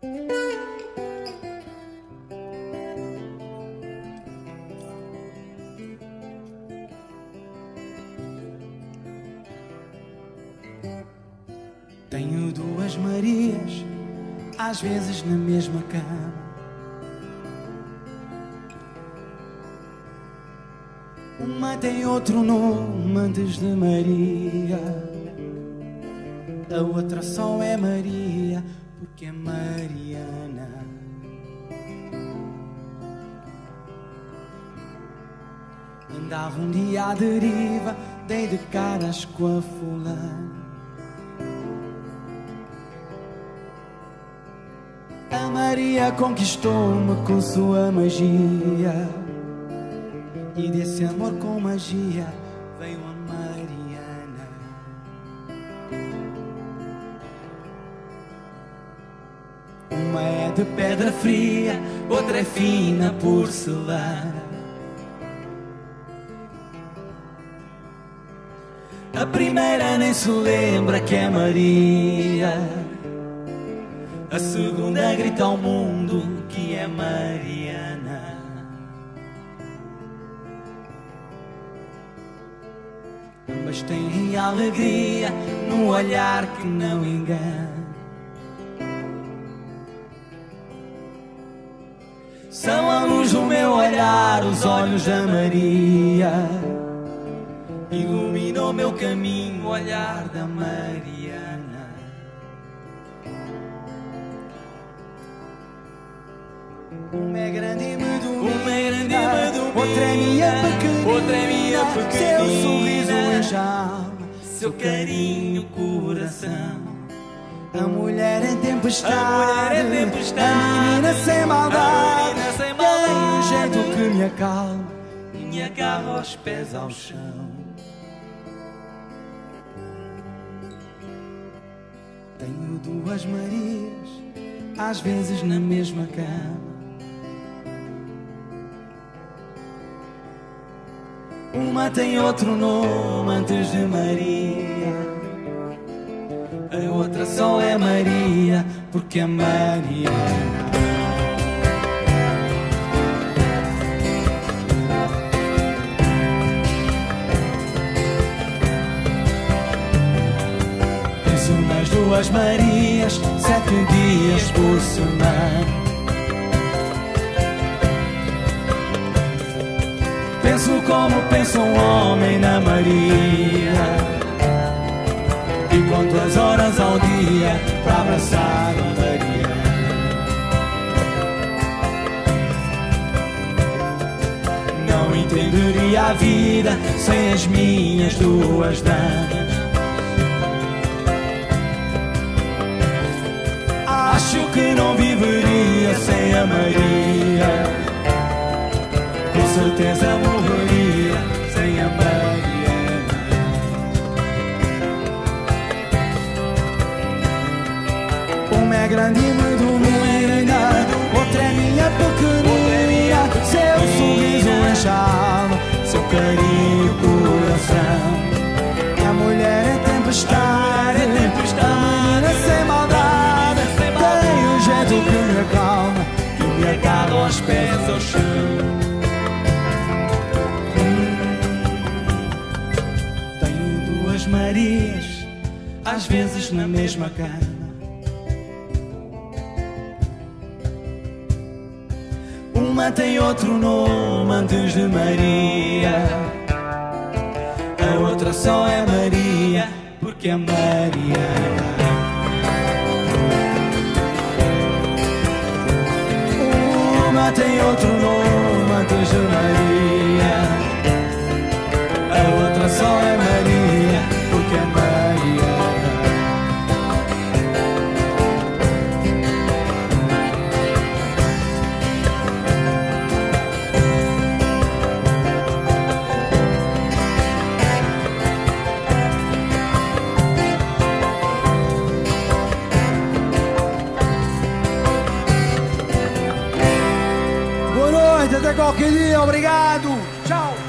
Tenho duas Marias, às vezes na mesma cama. Uma tem outro nome antes de Maria. A outra só é Maria porque é Mariana. Andava um dia à deriva, dei de caras com a fulana. A Maria conquistou-me com sua magia. E desse amor com magia veio a de pedra fria, outra é fina porcelana. A primeira nem se lembra que é Maria. A segunda grita ao mundo que é Mariana. Ambas têm alegria no olhar que não engana. São a luz do meu olhar, os olhos da Maria. Iluminou meu caminho, o olhar da Mariana. Uma é grande e me domina, Uma é grande e me domina, outra é minha pequenina, outra é minha Seu pequenina. sorriso enxalma, Seu carinho, coração. A mulher em tempestade, A mulher em tempestade, a menina sem maldade. Que me acalma. Me agarro aos pés ao chão. Tenho duas Marias, às vezes na mesma cama. Uma tem outro nome antes de Maria. A outra só é Maria, porque é Mariana. Duas Marias, sete dias por semana. Penso como pensa um homem na Maria. E conto as horas ao dia para abraçar a Maria. Não entenderia a vida sem as minhas duas damas. Acho que não viveria sem a Maria. Com certeza morreria às vezes na mesma cama. Uma tem outro nome antes de Maria. A outra só é Maria, porque é Mariana. Uma tem outro nome antes de Maria. até qualquer dia. Obrigado. Tchau.